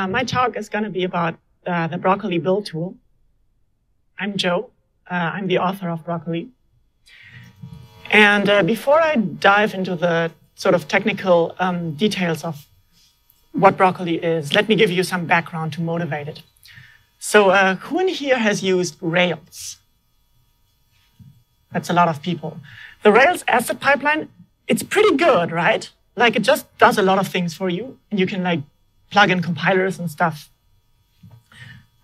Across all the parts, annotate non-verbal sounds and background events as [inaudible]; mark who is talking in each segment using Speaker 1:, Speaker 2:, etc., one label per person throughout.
Speaker 1: Uh, my talk is going to be about uh, the Broccoli build tool. I'm Jo. Uh, I'm the author of Broccoli. And uh, before I dive into the sort of technical um, details of what Broccoli is, let me give you some background to motivate it. So uh, who in here has used Rails? That's a lot of people. The Rails asset pipeline, it's pretty good, right? Like it just does a lot of things for you and you can like plug in compilers and stuff.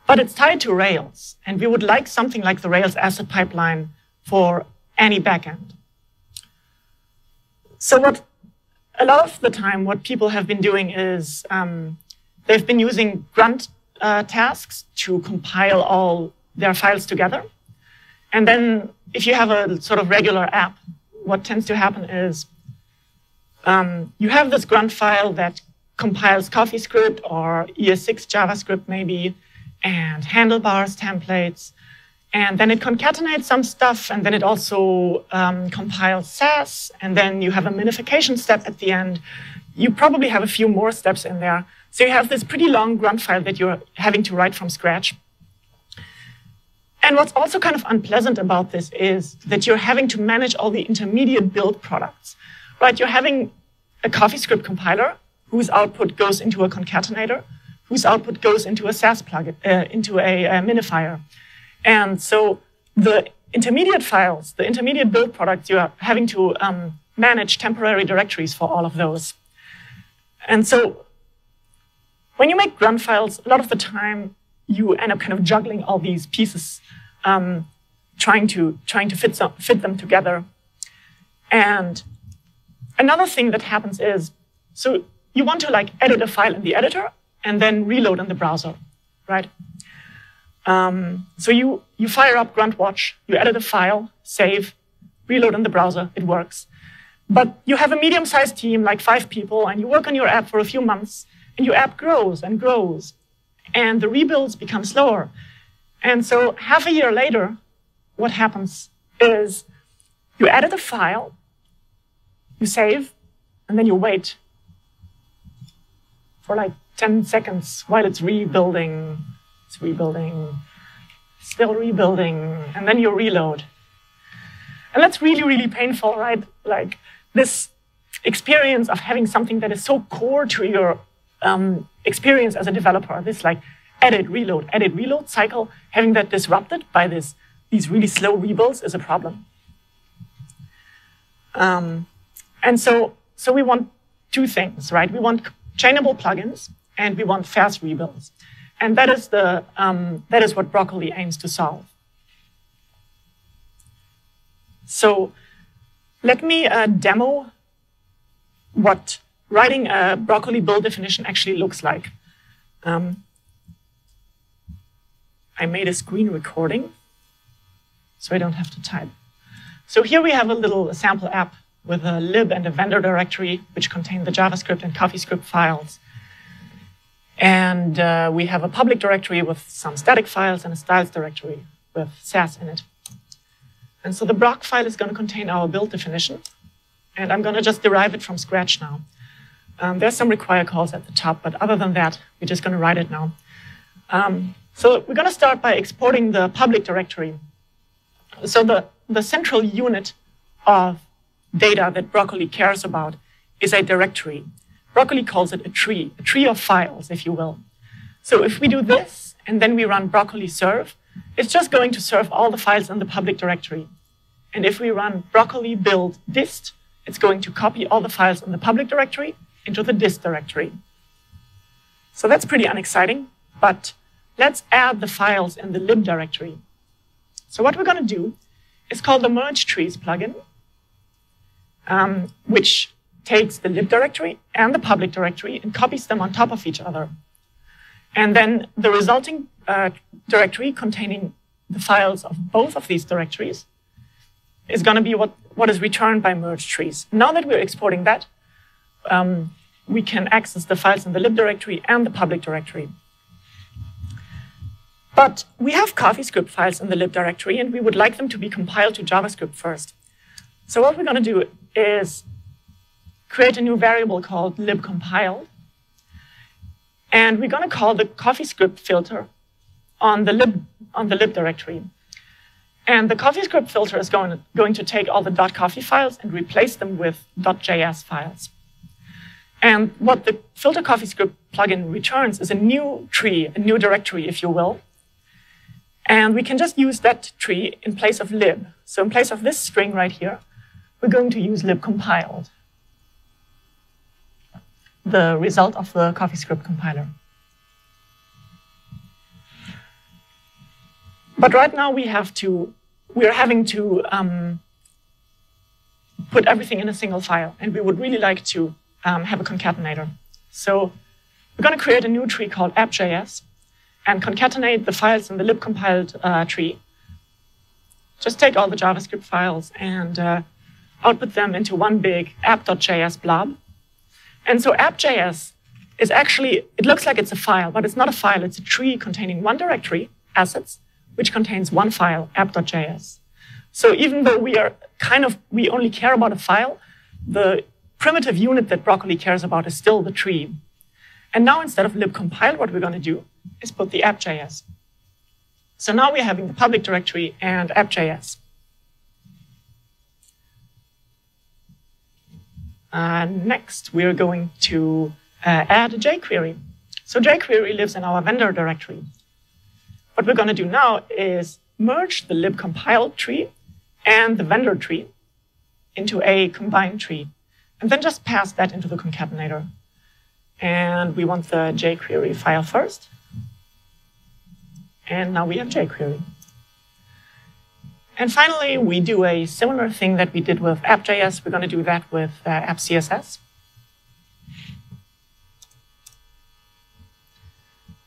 Speaker 1: But it's tied to Rails and we would like something like the Rails asset pipeline for any backend. So what a lot of the time, what people have been doing is um, they've been using grunt uh, tasks to compile all their files together. And then if you have a sort of regular app, what tends to happen is um, you have this grunt file that compiles CoffeeScript or ES6 JavaScript maybe, and handlebars templates. And then it concatenates some stuff, and then it also um, compiles Sass, and then you have a minification step at the end. You probably have a few more steps in there. So you have this pretty long grunt file that you're having to write from scratch. And what's also kind of unpleasant about this is that you're having to manage all the intermediate build products right? You're having a CoffeeScript compiler whose output goes into a concatenator, whose output goes into a Sass plugin, uh, into a, a, minifier. And so the intermediate files, the intermediate build products, you are having to um, manage temporary directories for all of those. And so when you make grunt files, a lot of the time you end up kind of juggling all these pieces, um, trying to trying to fit, some, fit them together. And Another thing that happens is, so you want to like edit a file in the editor and then reload in the browser, right? Um, so you, you fire up GruntWatch, you edit a file, save, reload in the browser, it works. But you have a medium-sized team, like five people, and you work on your app for a few months, and your app grows and grows, and the rebuilds become slower. And so half a year later, what happens is you edit a file, you save, and then you wait for like 10 seconds while it's rebuilding. It's rebuilding, still rebuilding, and then you reload. And that's really, really painful, right? Like this experience of having something that is so core to your um, experience as a developer, this like edit, reload, edit, reload cycle, having that disrupted by this, these really slow rebuilds is a problem. Um, and so, so we want two things, right? We want chainable plugins and we want fast rebuilds. And that is, the, um, that is what Broccoli aims to solve. So let me uh, demo what writing a Broccoli build definition actually looks like. Um, I made a screen recording, so I don't have to type. So here we have a little sample app with a lib and a vendor directory, which contain the JavaScript and CoffeeScript files. And uh, we have a public directory with some static files and a styles directory with Sass in it. And so the Brocfile is going to contain our build definition. And I'm going to just derive it from scratch now. Um, there's some require calls at the top, but other than that, we're just going to write it now. Um, so we're going to start by exporting the public directory. So the, the central unit of data that Broccoli cares about is a directory. Broccoli calls it a tree, a tree of files, if you will. So if we do this and then we run broccoli serve, it's just going to serve all the files in the public directory. And if we run broccoli build dist, it's going to copy all the files in the public directory into the dist directory. So that's pretty unexciting, but let's add the files in the lib directory. So what we're going to do is call the merge trees plugin, um, which takes the lib directory and the public directory and copies them on top of each other. And then the resulting uh, directory containing the files of both of these directories is going to be what, what is returned by merge trees. Now that we're exporting that, um, we can access the files in the lib directory and the public directory. But we have CoffeeScript files in the lib directory, and we would like them to be compiled to JavaScript first. So what we're going to do is create a new variable called libcompile. And we're going to call the CoffeeScript filter on the lib, on the lib directory. And the CoffeeScript filter is going, going to take all the .coffee files and replace them with .js files. And what the filter CoffeeScript plugin returns is a new tree, a new directory, if you will. And we can just use that tree in place of lib. So in place of this string right here, we're going to use lib compiled, the result of the CoffeeScript compiler. But right now we have to, we're having to um, put everything in a single file, and we would really like to um, have a concatenator. So we're going to create a new tree called app.js and concatenate the files in the libcompiled uh, tree. Just take all the JavaScript files and uh, output them into one big app.js blob. And so app.js is actually, it looks like it's a file, but it's not a file. It's a tree containing one directory, assets, which contains one file, app.js. So even though we are kind of, we only care about a file, the primitive unit that Broccoli cares about is still the tree. And now instead of libcompile, what we're going to do is put the app.js. So now we're having the public directory and app.js. Uh, next, we're going to uh, add a jQuery. So jQuery lives in our vendor directory. What we're going to do now is merge the libcompiled tree and the vendor tree into a combined tree, and then just pass that into the concatenator. And we want the jQuery file first. And now we have jQuery. And finally, we do a similar thing that we did with app.js. We're going to do that with uh, app.css.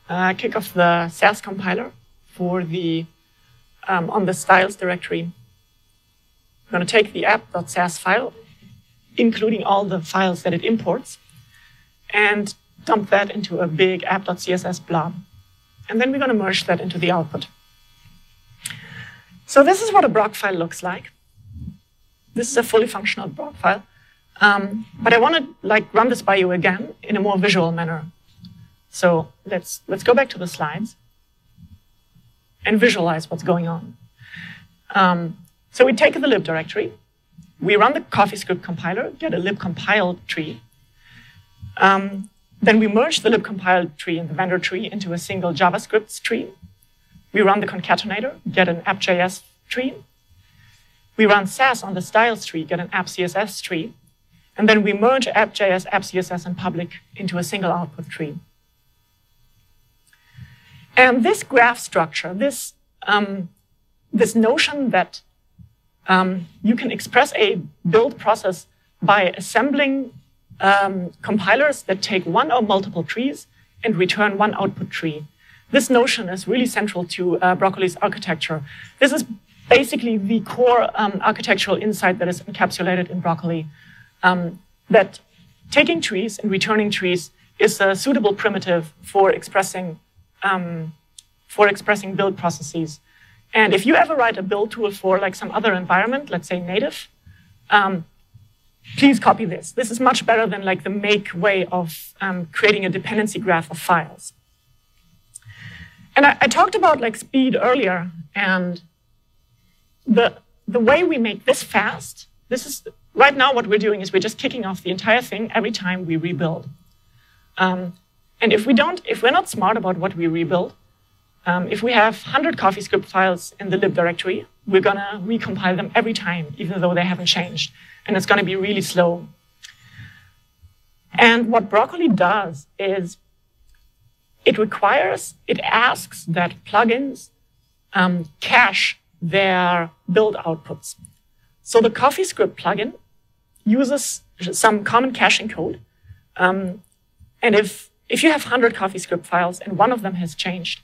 Speaker 1: Uh, kick off the Sass compiler for the um, on the styles directory. We're going to take the app.sass file, including all the files that it imports, and dump that into a big app.css blob. And then we're going to merge that into the output. So this is what a Brocfile looks like. This is a fully functional Brocfile. Um, but I want to like run this by you again in a more visual manner. So let's let's go back to the slides and visualize what's going on. Um, so we take the lib directory, we run the CoffeeScript compiler, get a libcompiled tree. Um, then we merge the libcompiled tree and the vendor tree into a single JavaScript tree. We run the concatenator, get an app.js tree. We run Sass on the styles tree, get an app.css tree. And then we merge app.js, app.css, and public into a single output tree. And this graph structure, this, um, this notion that um, you can express a build process by assembling um, compilers that take one or multiple trees and return one output tree. This notion is really central to uh, Broccoli's architecture. This is basically the core um, architectural insight that is encapsulated in Broccoli, um, that taking trees and returning trees is a suitable primitive for expressing um, for expressing build processes. And if you ever write a build tool for like some other environment, let's say native, um, please copy this. This is much better than like the make way of um, creating a dependency graph of files. And I, I, talked about like speed earlier, and the the way we make this fast. This is right now what we're doing is we're just kicking off the entire thing every time we rebuild. Um, and if we don't, if we're not smart about what we rebuild, um, if we have 100 CoffeeScript files in the lib directory, we're going to recompile them every time, even though they haven't changed. And it's going to be really slow. And what Broccoli does is it requires, it asks that plugins um, cache their build outputs. So the CoffeeScript plugin uses some common caching code. Um, and if, if you have 100 CoffeeScript files and one of them has changed,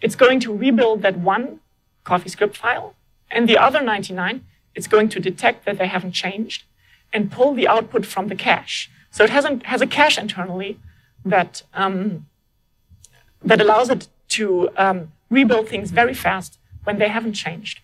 Speaker 1: it's going to rebuild that one CoffeeScript file, and the other 99, it's going to detect that they haven't changed and pull the output from the cache. So it has, a, has a cache internally that, um, that allows it to um, rebuild things very fast when they haven't changed.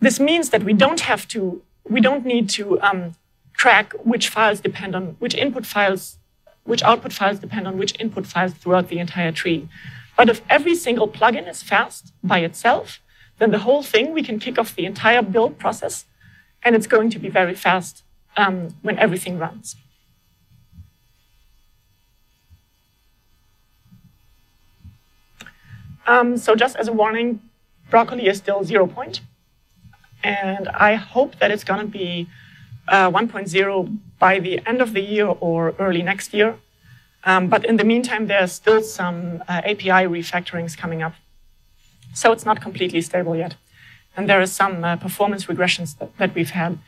Speaker 1: This means that we don't have to, we don't need to um, track which files depend on, which input files which output files depend on which input files throughout the entire tree. But if every single plugin is fast by itself, then the whole thing, we can kick off the entire build process, and it's going to be very fast um, when everything runs. Um, so just as a warning, broccoli is still zero point. And I hope that it's going to be uh, 1.0 by the end of the year or early next year. Um, but in the meantime, there's still some uh, API refactorings coming up. So it's not completely stable yet. And there are some uh, performance regressions that, that, we've had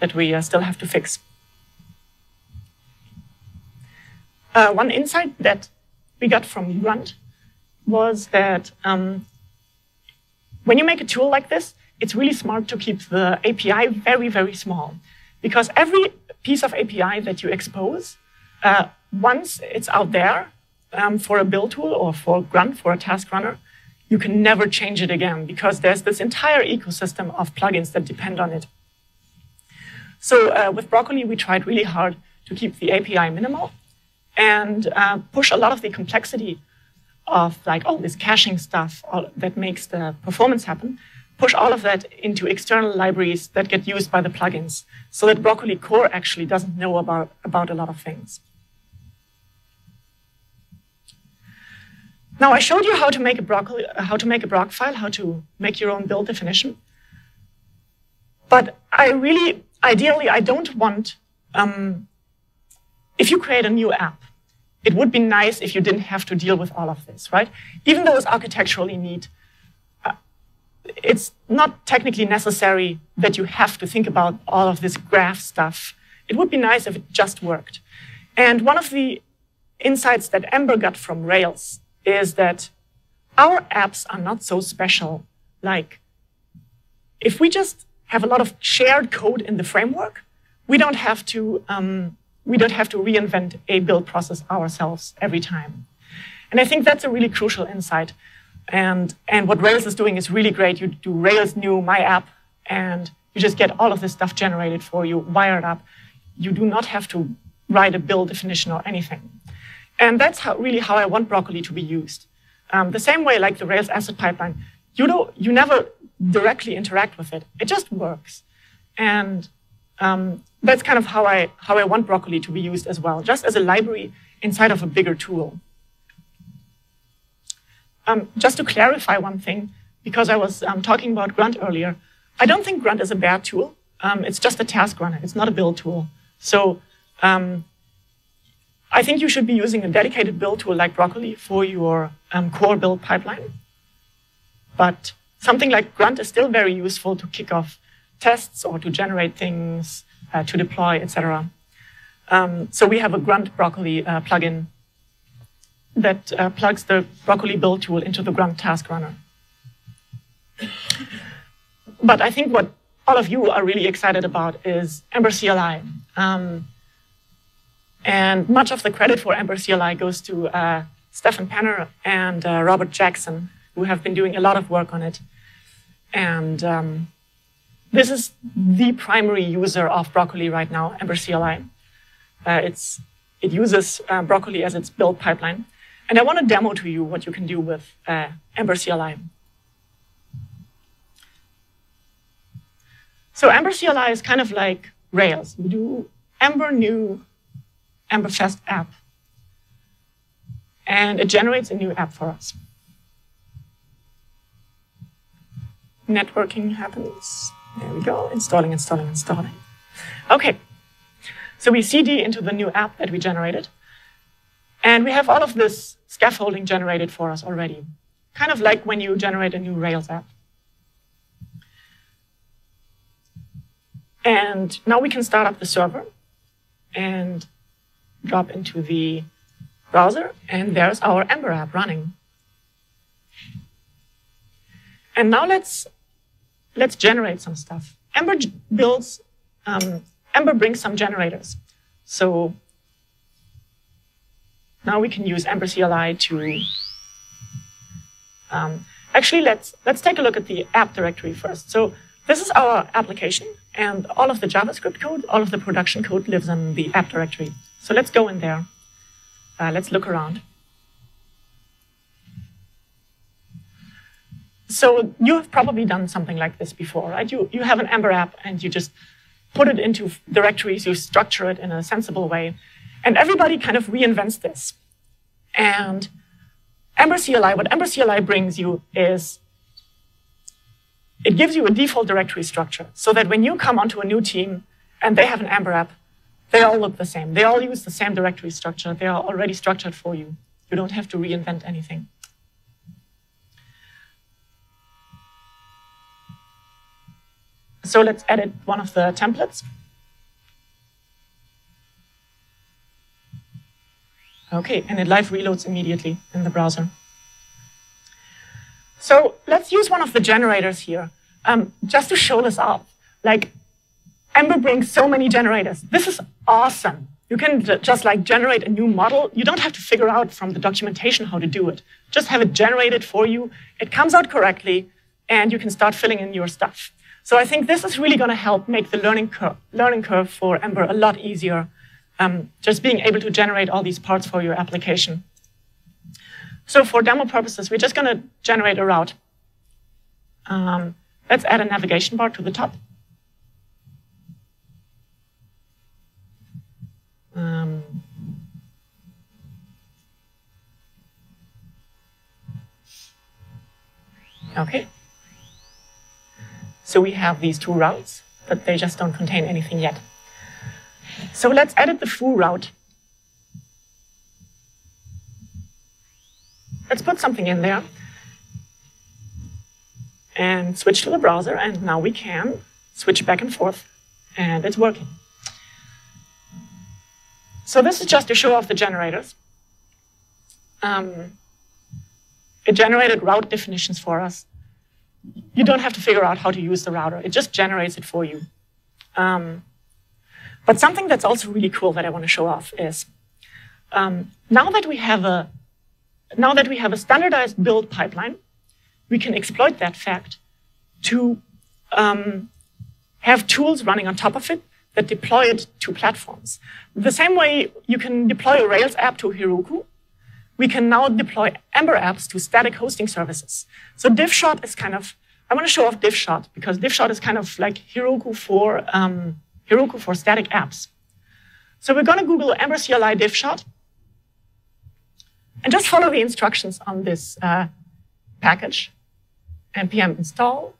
Speaker 1: that we uh, still have to fix. Uh, one insight that we got from Grunt was that um, when you make a tool like this, it's really smart to keep the API very, very small. Because every piece of API that you expose, uh, once it's out there um, for a build tool or for Grunt, for a task runner, you can never change it again because there's this entire ecosystem of plugins that depend on it. So uh, with Broccoli, we tried really hard to keep the API minimal and uh, push a lot of the complexity of like all this caching stuff all, that makes the performance happen, push all of that into external libraries that get used by the plugins so that Broccoli core actually doesn't know about, about a lot of things. Now I showed you how to make a broccoli, how to make a Brocfile, how to make your own build definition. But I really, ideally, I don't want, um, if you create a new app, it would be nice if you didn't have to deal with all of this, right? Even though it's architecturally neat, uh, it's not technically necessary that you have to think about all of this graph stuff. It would be nice if it just worked. And one of the insights that Ember got from Rails is that our apps are not so special. Like, if we just have a lot of shared code in the framework, we don't have to um, we don't have to reinvent a build process ourselves every time. And I think that's a really crucial insight. And, and what Rails is doing is really great. You do Rails new my app, and you just get all of this stuff generated for you, wired up. You do not have to write a build definition or anything. And that's how, really how I want Broccoli to be used. Um, the same way like the Rails asset pipeline, you, do, you never directly interact with it. It just works. And um, that's kind of how I, how I want Broccoli to be used as well, just as a library inside of a bigger tool. Um, just to clarify one thing, because I was um, talking about Grunt earlier, I don't think Grunt is a bad tool. Um, it's just a task runner. It's not a build tool. So um, I think you should be using a dedicated build tool like Broccoli for your um, core build pipeline. But something like Grunt is still very useful to kick off tests or to generate things, uh, to deploy, etc. Um, so we have a Grunt Broccoli uh, plugin that uh, plugs the Broccoli build tool into the Grunt task runner. But I think what all of you are really excited about is Ember CLI. Um, and much of the credit for Ember CLI goes to uh, Stefan Penner and uh, Robert Jackson, who have been doing a lot of work on it. And um, this is the primary user of Broccoli right now, Ember CLI. Uh, it's, it uses uh, Broccoli as its build pipeline. And I want to demo to you what you can do with uh, Ember CLI. So Ember CLI is kind of like Rails. We do Ember new Ember Fest app. And it generates a new app for us. Networking happens. There we go, installing, installing, installing. Okay, so we CD into the new app that we generated. And we have all of this scaffolding generated for us already. Kind of like when you generate a new Rails app. And now we can start up the server and drop into the browser, and there's our Ember app running. And now let's let's generate some stuff. Ember builds, um, Ember brings some generators. So now we can use Ember CLI to, um, actually let's, let's take a look at the app directory first. So this is our application and all of the JavaScript code, all of the production code lives in the app directory. So let's go in there. Uh, let's look around. So you have probably done something like this before, right? You, you have an Ember app and you just put it into directories, you structure it in a sensible way. And everybody kind of reinvents this. And Ember CLI, what Ember CLI brings you is it gives you a default directory structure so that when you come onto a new team and they have an Ember app, they all look the same. They all use the same directory structure. They are already structured for you. You don't have to reinvent anything. So let's edit one of the templates. Okay, and it live reloads immediately in the browser. So let's use one of the generators here, um, just to show this off. Like, Ember brings so many generators. This is awesome. You can just like generate a new model. You don't have to figure out from the documentation how to do it. Just have it generated for you. It comes out correctly, and you can start filling in your stuff. So I think this is really going to help make the learning, cur learning curve for Ember a lot easier um, just being able to generate all these parts for your application. So for demo purposes, we're just going to generate a route. Um, let's add a navigation bar to the top. Um, okay. So we have these two routes, but they just don't contain anything yet. So let's edit the foo route. Let's put something in there and switch to the browser. And now we can switch back and forth and it's working. So this is just to show off the generators. Um, it generated route definitions for us. You don't have to figure out how to use the router. It just generates it for you. Um, but something that's also really cool that I want to show off is um, now that we have a now that we have a standardized build pipeline, we can exploit that fact to um, have tools running on top of it that deploy it to platforms. The same way you can deploy a Rails app to Heroku, we can now deploy Ember apps to static hosting services. So DivShot is kind of, I want to show off DivShot because DivShot is kind of like Heroku for um, Heroku for static apps. So we're going to Google Ember CLI DivShot and just follow the instructions on this uh, package. npm install.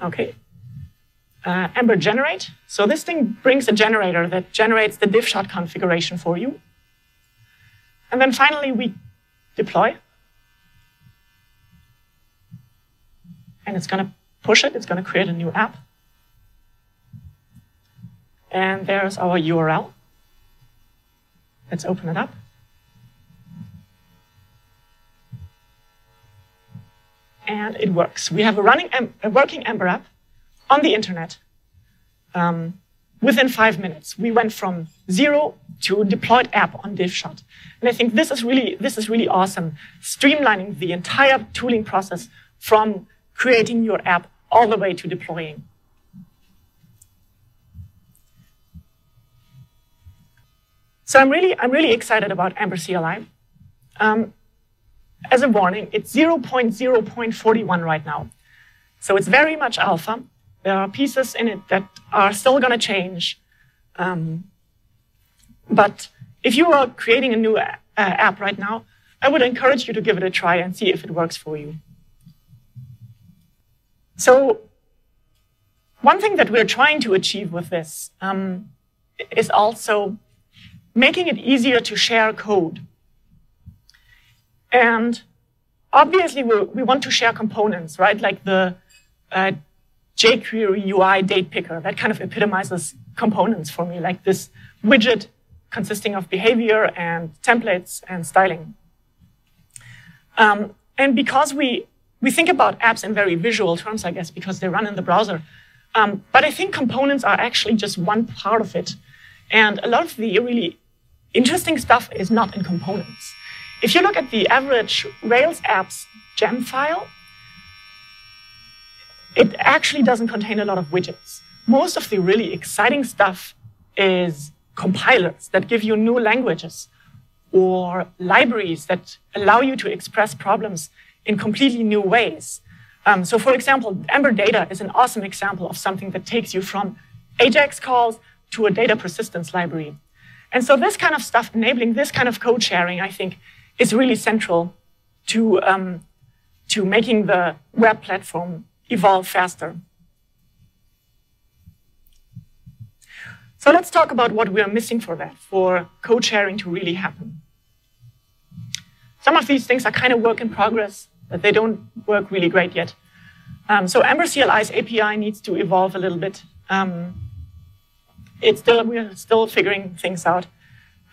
Speaker 1: Okay. Uh, Ember generate. So this thing brings a generator that generates the DivShot configuration for you. And then finally, we deploy. And it's going to push it, it's going to create a new app. And there's our URL. Let's open it up. And it works. We have a running, a working Ember app on the internet. Um, within five minutes, we went from zero to deployed app on DivShot. And I think this is really, this is really awesome, streamlining the entire tooling process from creating your app all the way to deploying. So I'm really, I'm really excited about Ember CLI. Um, as a warning, it's 0.0.41 right now. So it's very much alpha. There are pieces in it that are still going to change. Um, but if you are creating a new uh, app right now, I would encourage you to give it a try and see if it works for you. So one thing that we're trying to achieve with this um, is also making it easier to share code. And obviously, we want to share components, right? Like the uh, jQuery UI date picker. That kind of epitomizes components for me, like this widget consisting of behavior and templates and styling. Um, and because we we think about apps in very visual terms, I guess, because they run in the browser. Um, but I think components are actually just one part of it. And a lot of the really interesting stuff is not in components. If you look at the average Rails apps gem file, it actually doesn't contain a lot of widgets. Most of the really exciting stuff is compilers that give you new languages or libraries that allow you to express problems in completely new ways. Um, so for example, Ember Data is an awesome example of something that takes you from AJAX calls to a data persistence library. And so this kind of stuff, enabling this kind of code sharing, I think, is really central to, um, to making the web platform evolve faster. So let's talk about what we are missing for that, for code sharing to really happen. Some of these things are kind of work in progress, but they don't work really great yet. Um, so Ember CLI's API needs to evolve a little bit. Um, it's still we're still figuring things out,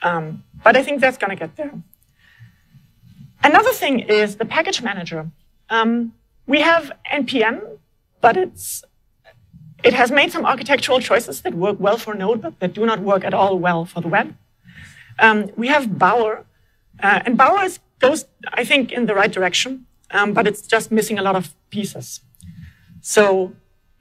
Speaker 1: um, but I think that's going to get there. Another thing is the package manager. Um, we have npm, but it's it has made some architectural choices that work well for Node, but that do not work at all well for the web. Um, we have Bower, uh, and Bower is, goes, I think, in the right direction, um, but it's just missing a lot of pieces. So,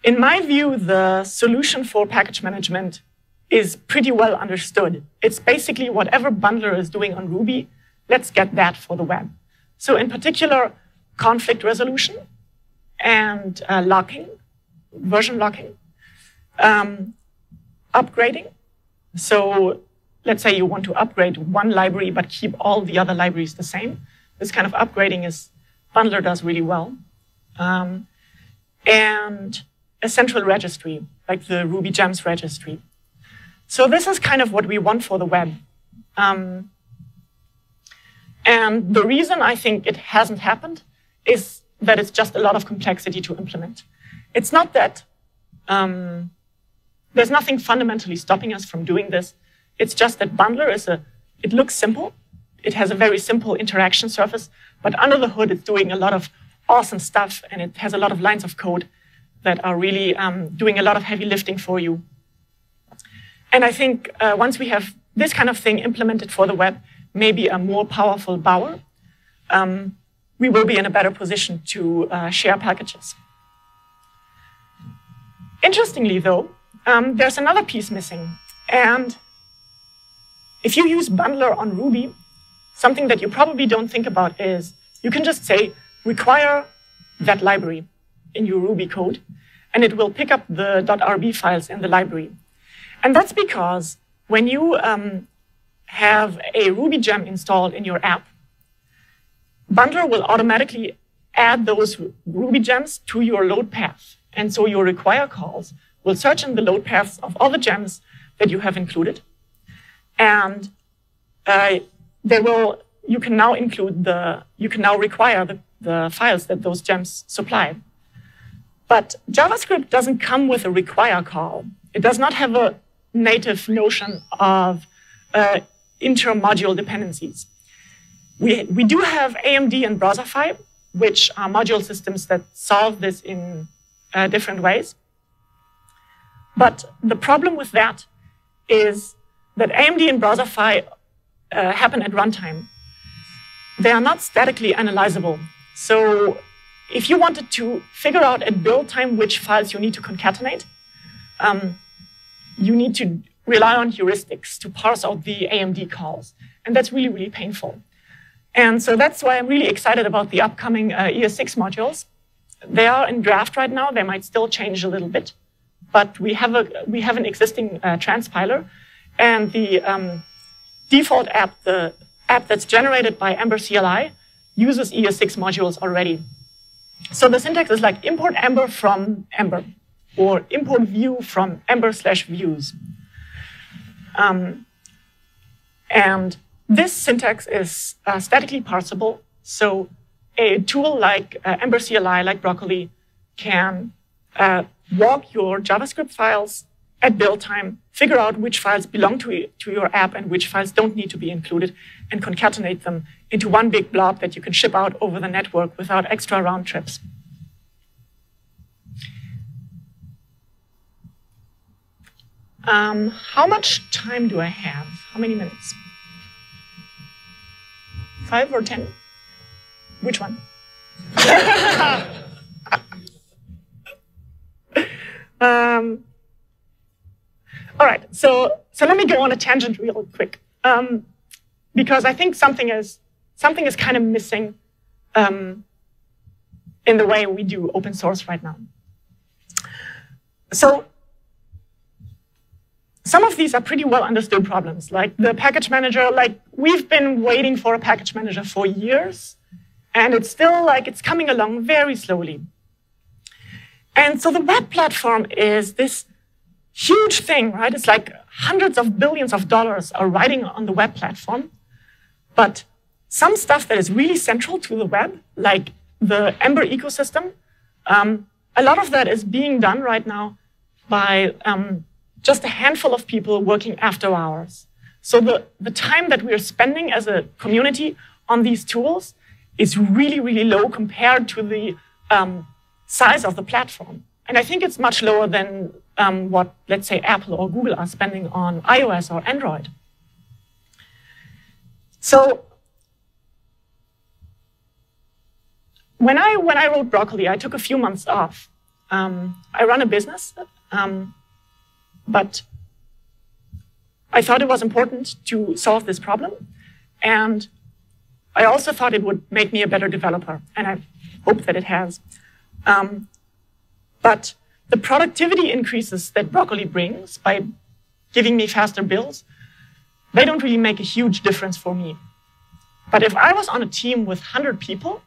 Speaker 1: in my view, the solution for package management is pretty well understood. It's basically whatever bundler is doing on Ruby, let's get that for the web. So, in particular, conflict resolution and uh, locking version locking, um, upgrading. So let's say you want to upgrade one library but keep all the other libraries the same. This kind of upgrading is Bundler does really well. Um, and a central registry, like the Ruby Gems registry. So this is kind of what we want for the web. Um, and the reason I think it hasn't happened is that it's just a lot of complexity to implement. It's not that um, there's nothing fundamentally stopping us from doing this. It's just that Bundler is a, it looks simple. It has a very simple interaction surface, but under the hood, it's doing a lot of awesome stuff and it has a lot of lines of code that are really um, doing a lot of heavy lifting for you. And I think uh, once we have this kind of thing implemented for the web, maybe a more powerful Bower, um, we will be in a better position to uh, share packages. Interestingly, though, um, there's another piece missing. And if you use bundler on Ruby, something that you probably don't think about is you can just say require that library in your Ruby code, and it will pick up the .rb files in the library. And that's because when you um, have a Ruby gem installed in your app, Bundler will automatically add those Ruby gems to your load path. And so your require calls will search in the load paths of all the gems that you have included. And uh, they will, you can now include the, you can now require the, the files that those gems supply. But JavaScript doesn't come with a require call. It does not have a native notion of uh, inter-module dependencies. We, we do have AMD and Browserify, which are module systems that solve this in uh, different ways. But the problem with that is that AMD and Browserify uh, happen at runtime. They are not statically analyzable. So if you wanted to figure out at build time which files you need to concatenate, um, you need to rely on heuristics to parse out the AMD calls. And that's really, really painful. And so that's why I'm really excited about the upcoming uh, ES6 modules they are in draft right now. They might still change a little bit, but we have a we have an existing uh, transpiler, and the um, default app, the app that's generated by Ember CLI, uses ES6 modules already. So the syntax is like import Ember from Ember, or import view from Ember slash views. Um, and this syntax is uh, statically parsable. So a tool like uh, Ember CLI, like Broccoli, can uh, walk your JavaScript files at build time, figure out which files belong to, to your app and which files don't need to be included, and concatenate them into one big blob that you can ship out over the network without extra round trips. Um, how much time do I have? How many minutes? Five or ten? Which one? [laughs] um, All right, so so let me go on a tangent real quick, um, because I think something is something is kind of missing um, in the way we do open source right now. So some of these are pretty well understood problems, like the package manager. Like we've been waiting for a package manager for years, and it's still like it's coming along very slowly. And so the web platform is this huge thing, right? It's like hundreds of billions of dollars are riding on the web platform. But some stuff that is really central to the web, like the Ember ecosystem, um, a lot of that is being done right now by um, just a handful of people working after hours. So the, the time that we're spending as a community on these tools is really, really low compared to the um, size of the platform. And I think it's much lower than um, what, let's say, Apple or Google are spending on iOS or Android. So when I when I wrote Broccoli, I took a few months off. Um, I run a business, um, but I thought it was important to solve this problem, and I also thought it would make me a better developer, and I hope that it has. Um, but the productivity increases that Broccoli brings by giving me faster builds, they don't really make a huge difference for me. But if I was on a team with 100 people,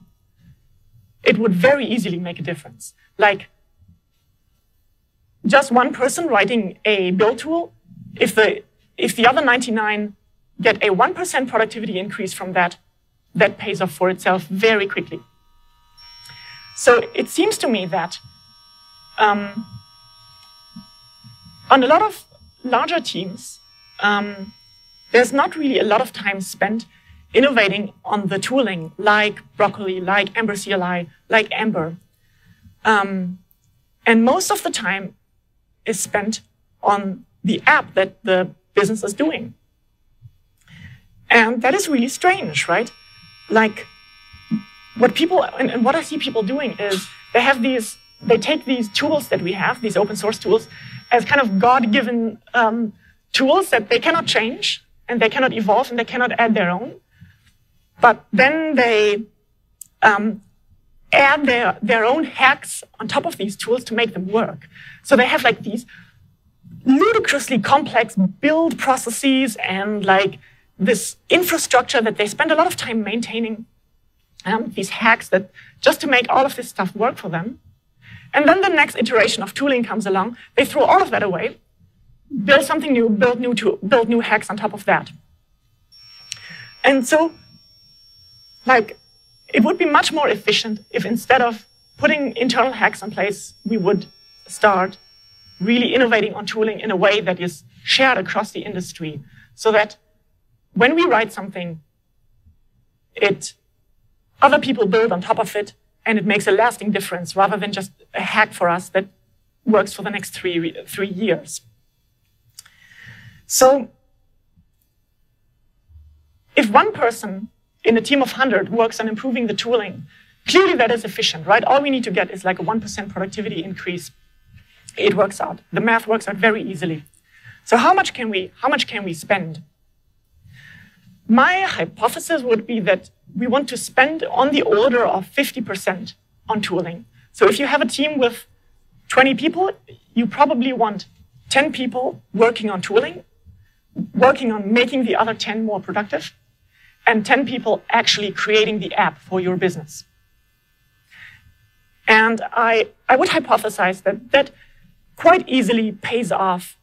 Speaker 1: it would very easily make a difference. Like just one person writing a build tool, if the, if the other 99 get a 1% productivity increase from that, that pays off for itself very quickly. So it seems to me that um, on a lot of larger teams, um, there's not really a lot of time spent innovating on the tooling like Broccoli, like Ember CLI, like Ember. Um, and most of the time is spent on the app that the business is doing. And that is really strange, right? Like, what people, and, and what I see people doing is they have these they take these tools that we have, these open source tools, as kind of God-given um, tools that they cannot change and they cannot evolve and they cannot add their own. But then they um, add their, their own hacks on top of these tools to make them work. So they have like these ludicrously complex build processes and like this infrastructure that they spend a lot of time maintaining, um, these hacks that just to make all of this stuff work for them. And then the next iteration of tooling comes along. They throw all of that away, build something new, build new, tool, build new hacks on top of that. And so, like, it would be much more efficient if instead of putting internal hacks in place, we would start really innovating on tooling in a way that is shared across the industry so that when we write something, it other people build on top of it and it makes a lasting difference rather than just a hack for us that works for the next three, three years. So if one person in a team of 100 works on improving the tooling, clearly that is efficient, right? All we need to get is like a 1% productivity increase. It works out. The math works out very easily. So how much can we, how much can we spend? My hypothesis would be that we want to spend on the order of 50% on tooling. So if you have a team with 20 people, you probably want 10 people working on tooling, working on making the other 10 more productive, and 10 people actually creating the app for your business. And I, I would hypothesize that that quite easily pays off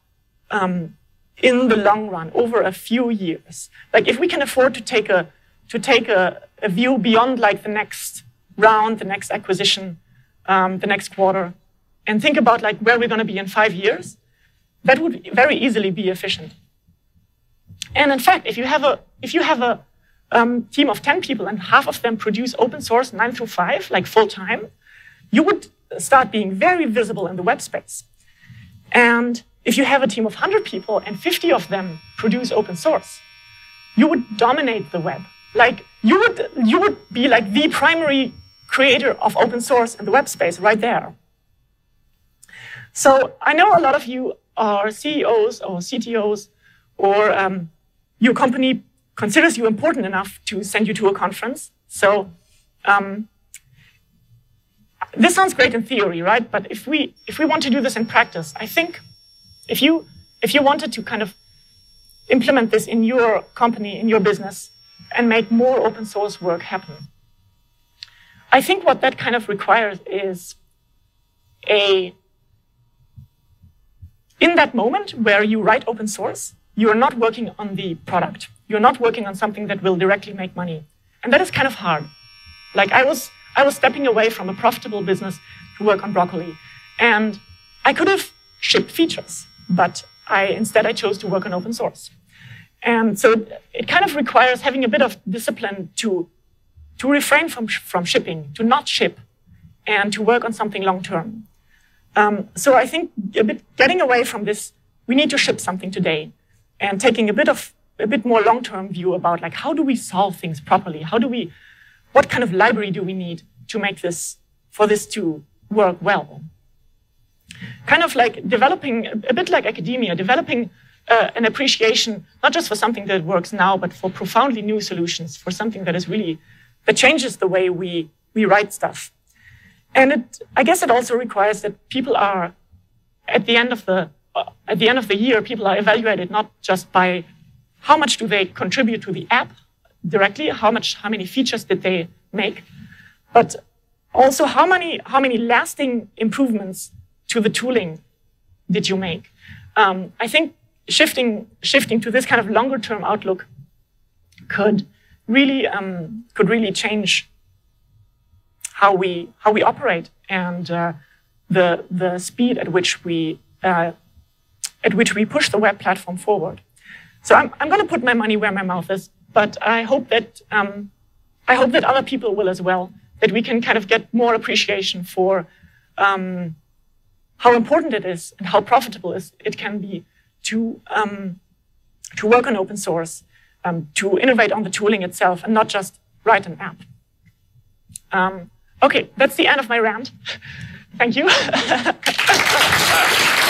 Speaker 1: um, in the long run over a few years. Like if we can afford to take a to take a, a view beyond like the next round, the next acquisition, um, the next quarter, and think about like where we're going to be in five years, that would very easily be efficient. And in fact, if you have a if you have a um, team of 10 people and half of them produce open source nine through five, like full time, you would start being very visible in the web space. And if you have a team of 100 people and 50 of them produce open source, you would dominate the web like you would you would be like the primary creator of open source in the web space right there. So I know a lot of you are CEOs or CTOs or um, your company considers you important enough to send you to a conference. So um, this sounds great in theory, right? But if we if we want to do this in practice, I think if you if you wanted to kind of implement this in your company, in your business, and make more open source work happen, I think what that kind of requires is a in that moment where you write open source, you're not working on the product. You're not working on something that will directly make money. And that is kind of hard. Like I was I was stepping away from a profitable business to work on broccoli. And I could have shipped features, but I instead I chose to work on open source. And so it kind of requires having a bit of discipline to, to refrain from, from shipping, to not ship, and to work on something long term. Um, so I think a bit getting away from this, we need to ship something today, and taking a bit of a bit more long term view about like how do we solve things properly? How do we, what kind of library do we need to make this for this to work well? Kind of like developing a bit like academia, developing uh, an appreciation, not just for something that works now, but for profoundly new solutions, for something that is really, that changes the way we, we write stuff. And it, I guess it also requires that people are, at the end of the, uh, at the end of the year, people are evaluated not just by how much do they contribute to the app directly, how much, how many features did they make, but also how many, how many lasting improvements to the tooling did you make. Um, I think shifting shifting to this kind of longer term outlook could really um, could really change how we how we operate and uh, the the speed at which we uh, at which we push the web platform forward. So I'm I'm going to put my money where my mouth is, but I hope that um, I hope that other people will as well. That we can kind of get more appreciation for um, how important it is and how profitable it can be to, um, to work on open source, um, to innovate on the tooling itself, and not just write an app. Um, okay, that's the end of my rant. [laughs] Thank you. [laughs]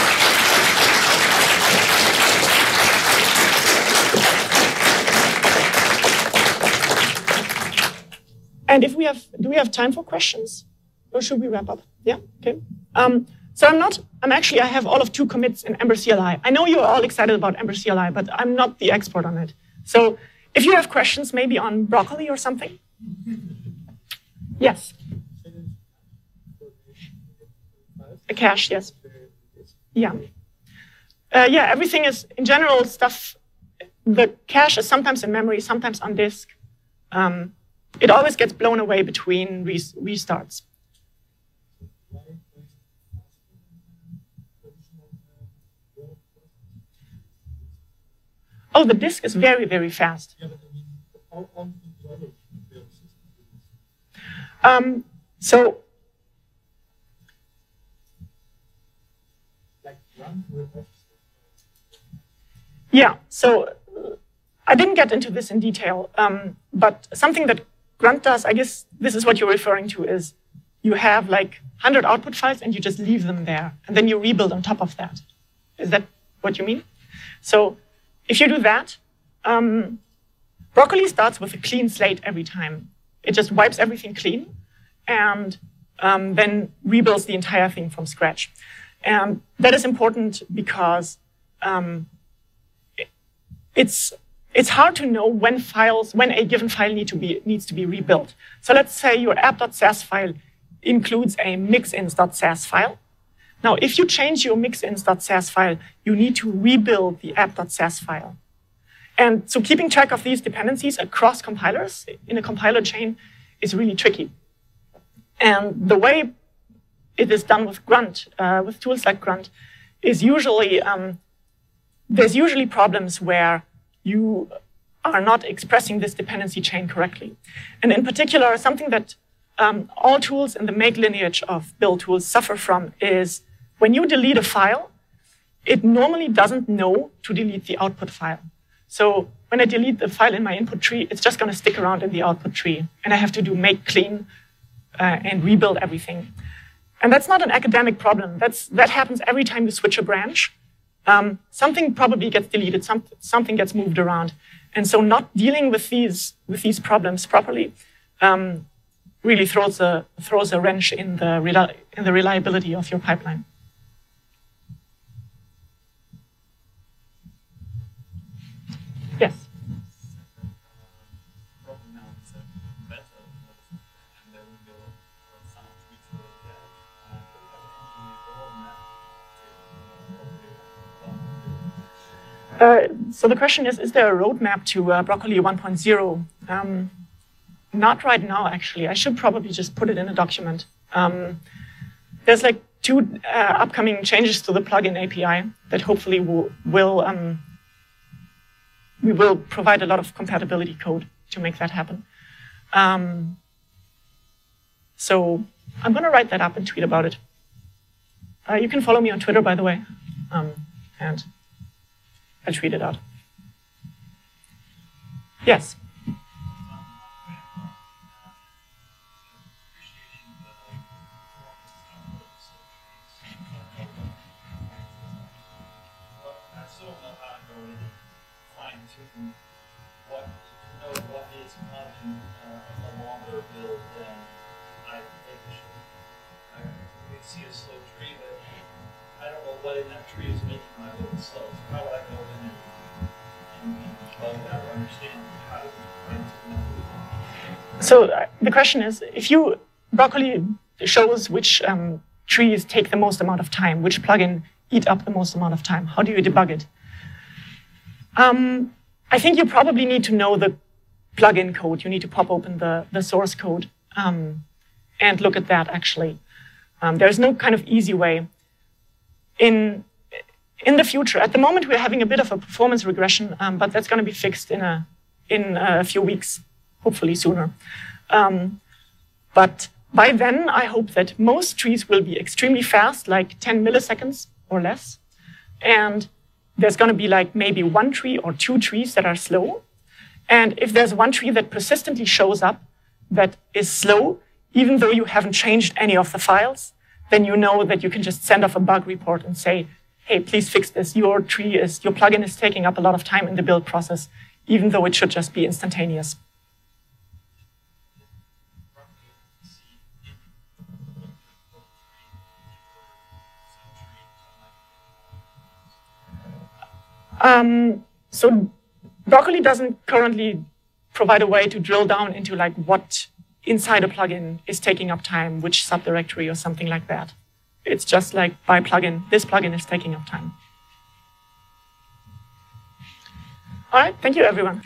Speaker 1: and if we have, do we have time for questions? Or should we wrap up? Yeah, okay. Um, so I'm not, I'm actually, I have all of two commits in Ember CLI. I know you're all excited about Ember CLI, but I'm not the expert on it. So if you have questions, maybe on broccoli or something. Yes. A cache, yes. Yeah. Uh, yeah, everything is, in general, stuff, the cache is sometimes in memory, sometimes on disk. Um, it always gets blown away between restarts. Oh, the disk is very, very fast. Um, so, yeah, so I didn't get into this in detail, um, but something that Grunt does, I guess this is what you're referring to, is you have like 100 output files and you just leave them there, and then you rebuild on top of that. Is that what you mean? So if you do that, um, broccoli starts with a clean slate every time. It just wipes everything clean and um, then rebuilds the entire thing from scratch. And that is important because um, it's it's hard to know when files, when a given file need to be, needs to be rebuilt. So let's say your app.sas file includes a mixins.sas file. Now, if you change your mixins.sas file, you need to rebuild the app.sas file. And so keeping track of these dependencies across compilers in a compiler chain is really tricky. And the way it is done with Grunt, uh, with tools like Grunt, is usually, um, there's usually problems where you are not expressing this dependency chain correctly. And in particular, something that um, all tools in the make lineage of build tools suffer from is when you delete a file, it normally doesn't know to delete the output file. So when I delete the file in my input tree, it's just going to stick around in the output tree. And I have to do make clean uh, and rebuild everything. And that's not an academic problem. That's, that happens every time you switch a branch. Um, something probably gets deleted, some, something gets moved around. And so not dealing with these, with these problems properly um, really throws a, throws a wrench in the, in the reliability of your pipeline. Yes. Uh, so the question is, is there a roadmap to uh, Broccoli 1.0? Um, not right now, actually. I should probably just put it in a document. Um, there's like two uh, upcoming changes to the plugin API that hopefully will, will um, we will provide a lot of compatibility code to make that happen. Um, so I'm going to write that up and tweet about it. Uh, you can follow me on Twitter, by the way. Um, and tweet it out. Yes. Question is, if you broccoli shows which um, trees take the most amount of time, which plugin eat up the most amount of time, how do you debug it? Um, I think you probably need to know the plugin code. You need to pop open the, the source code um, and look at that actually. Um, there's no kind of easy way. In, in the future, at the moment, we're having a bit of a performance regression, um, but that's going to be fixed in a, in a few weeks hopefully sooner. Um, but by then, I hope that most trees will be extremely fast, like 10 milliseconds or less. And there's going to be like maybe one tree or two trees that are slow. And if there's one tree that persistently shows up that is slow, even though you haven't changed any of the files, then you know that you can just send off a bug report and say, hey, please fix this. Your tree is, your plugin is taking up a lot of time in the build process, even though it should just be instantaneous. Um, so Broccoli doesn't currently provide a way to drill down into like what inside a plugin is taking up time, which subdirectory or something like that. It's just like by plugin, this plugin is taking up time. All right, thank you everyone.